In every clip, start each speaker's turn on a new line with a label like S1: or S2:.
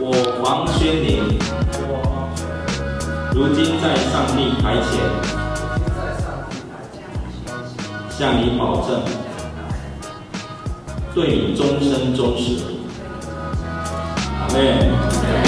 S1: 我王轩宁，如今在上帝台前，向你保证，对你终身忠实。阿妹。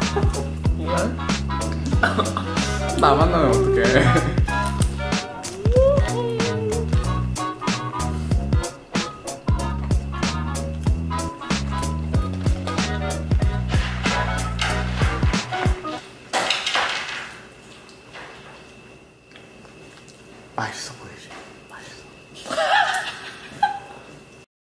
S2: 나 만나면 어떡해 맛있어 보이지?